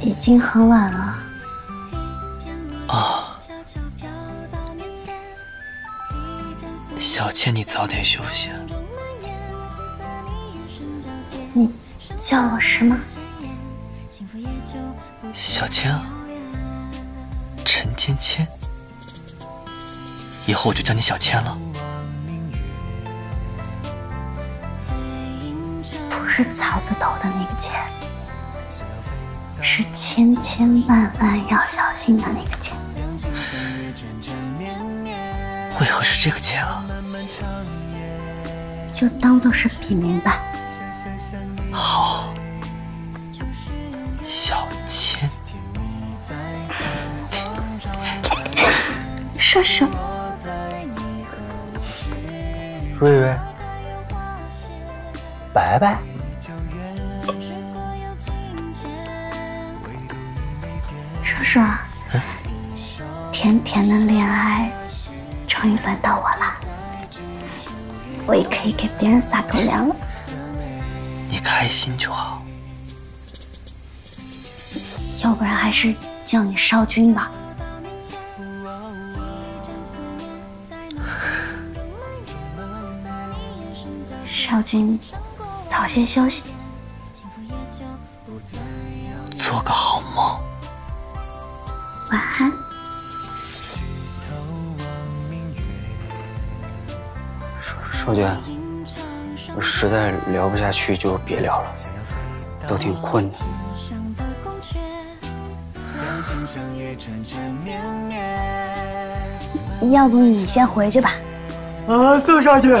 已经很晚了。啊，小倩，你早点休息。你叫我什么？小倩啊，陈芊芊，以后我就叫你小倩了。是草字头的那个钱，是千千万万要小心的那个钱。为何是这个钱啊？就当做是笔名吧。好，小倩。说说。瑞瑞，白白。叔叔，甜甜的恋爱终于轮到我了，我也可以给别人撒狗粮了。你开心就好，要不然还是叫你少君吧。少君，早些休息，做个好梦，少君，我实在聊不下去就别聊了，都挺困的。要不你先回去吧。啊，宋少君。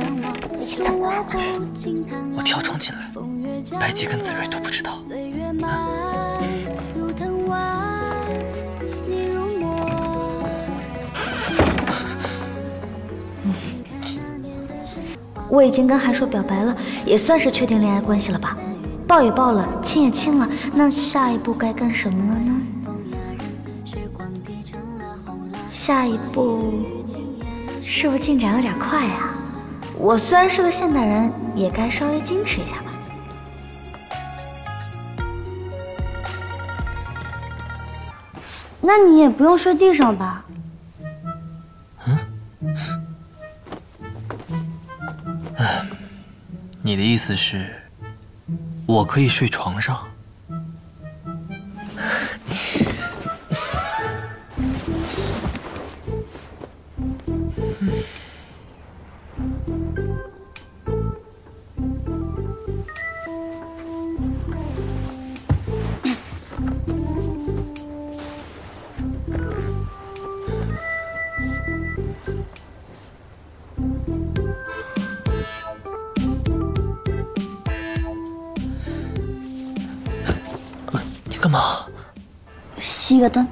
你怎么来了？我跳窗进来，白姬跟子睿都不知道。我已经跟韩硕表白了，也算是确定恋爱关系了吧？抱也抱了，亲也亲了，那下一步该干什么了呢？下一步是不是进展有点快呀？我虽然是个现代人，也该稍微矜持一下吧。那你也不用睡地上吧？嗯？哎，你的意思是，我可以睡床上？你妈？熄个灯。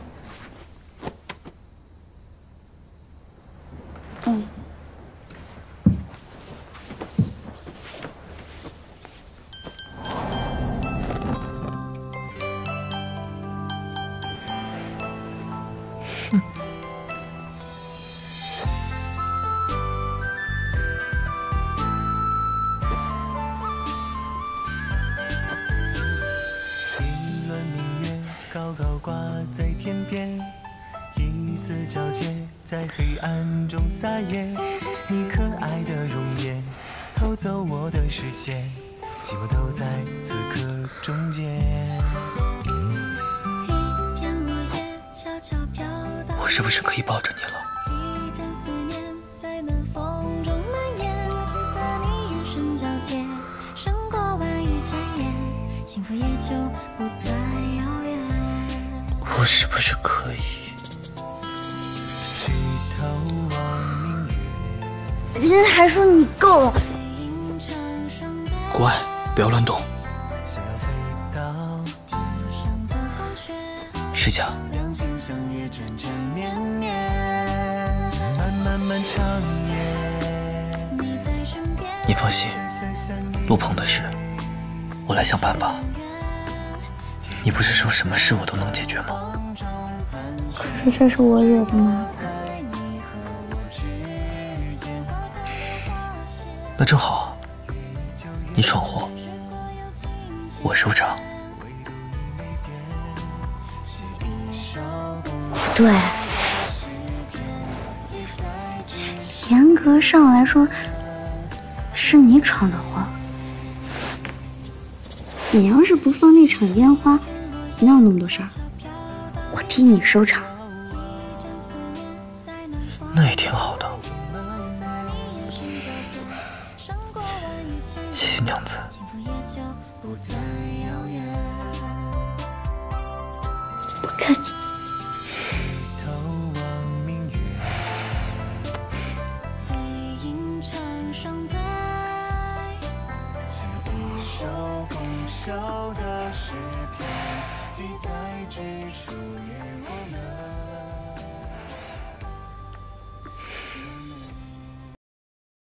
你可爱的容颜偷走我的视线，寂寞都在此刻终结。一片落叶悄悄飘到我是不是可以抱着你了？一阵思念在暖人家还说你够了，乖，不要乱动。想要飞到天上的光雪，试驾。两情相悦，缠缠绵绵，漫漫漫长夜。你在身边。你放心，陆鹏的事，我来想办法。你不是说什么事我都能解决吗？可是这是我惹的麻那正好，你闯祸，我收场。不对，严格上来说，是你闯的祸。你要是不放那场烟花，哪有那么多事儿？我替你收场。谢谢娘子。幸福也就不再遥远。不客气。头望明月，对影成双对，一首共修的诗篇，记载句数